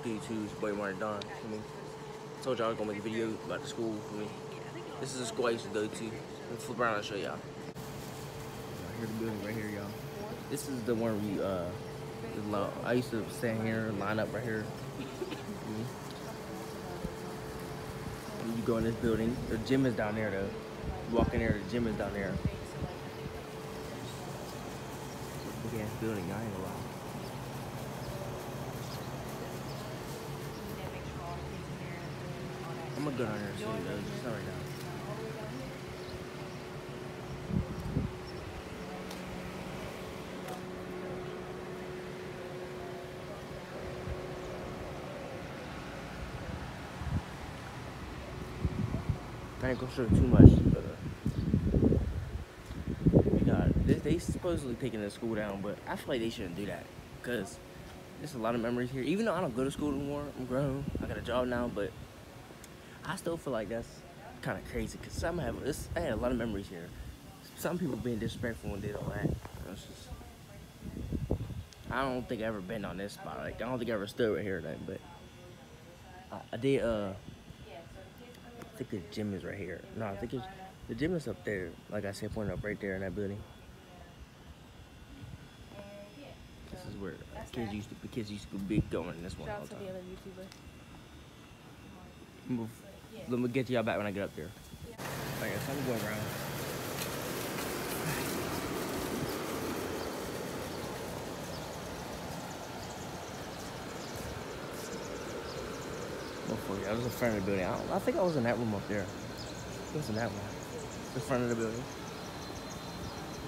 Speed 2's boy Martin Don. I mean, I told y'all I was gonna make a video about the school for me. This is the school I used to go to. Let's flip around and show y'all. Here's the building right here, y'all. This is the one we, uh, I used to stand here, and line up right here. you go in this building, the gym is down there though. You walk in there, the gym is down there. Big ass building, I ain't gonna lie. I'm gonna go down there and show you though, just not right now. I ain't show too much, but uh, they, they supposedly taking the school down, but I feel like they shouldn't do that because there's a lot of memories here. Even though I don't go to school anymore, I'm grown, I got a job now, but I still feel like that's kind of crazy because some have this. I had a lot of memories here. Some people being disrespectful and did all that. Just, I don't think I ever been on this spot. Like I don't think I ever stood right here, like, but I, I did. Uh, I think the gym is right here. No, I think it's the gym is up there. Like I said, pointing up right there in that building. This is where kids used to the kids used to be going in this one all the time. Let me get to y'all back when I get up there. I'm going around. Before, I was in front of the building. I, I, think I was in that room up there. It was in that one. The front of the building.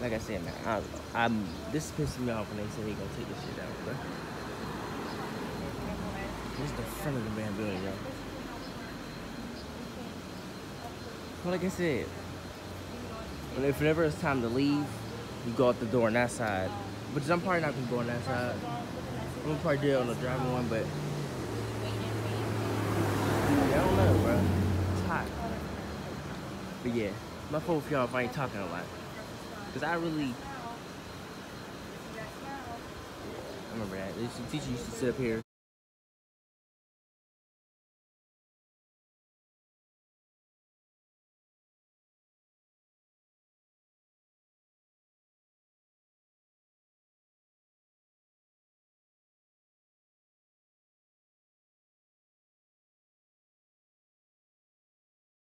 Like I said, man, I, I'm. This pissing me off when they say they gonna take this shit out, But this is the front of the damn building, yo. Well, like I said, if whenever it's time to leave, you go out the door on that side. But I'm probably not gonna go on that side. I'm gonna probably do it on the driving one, but I don't know, bro. It's hot. But yeah, my fault for y'all if I ain't talking a lot. Cause I really, I remember that. The teacher used to sit up here.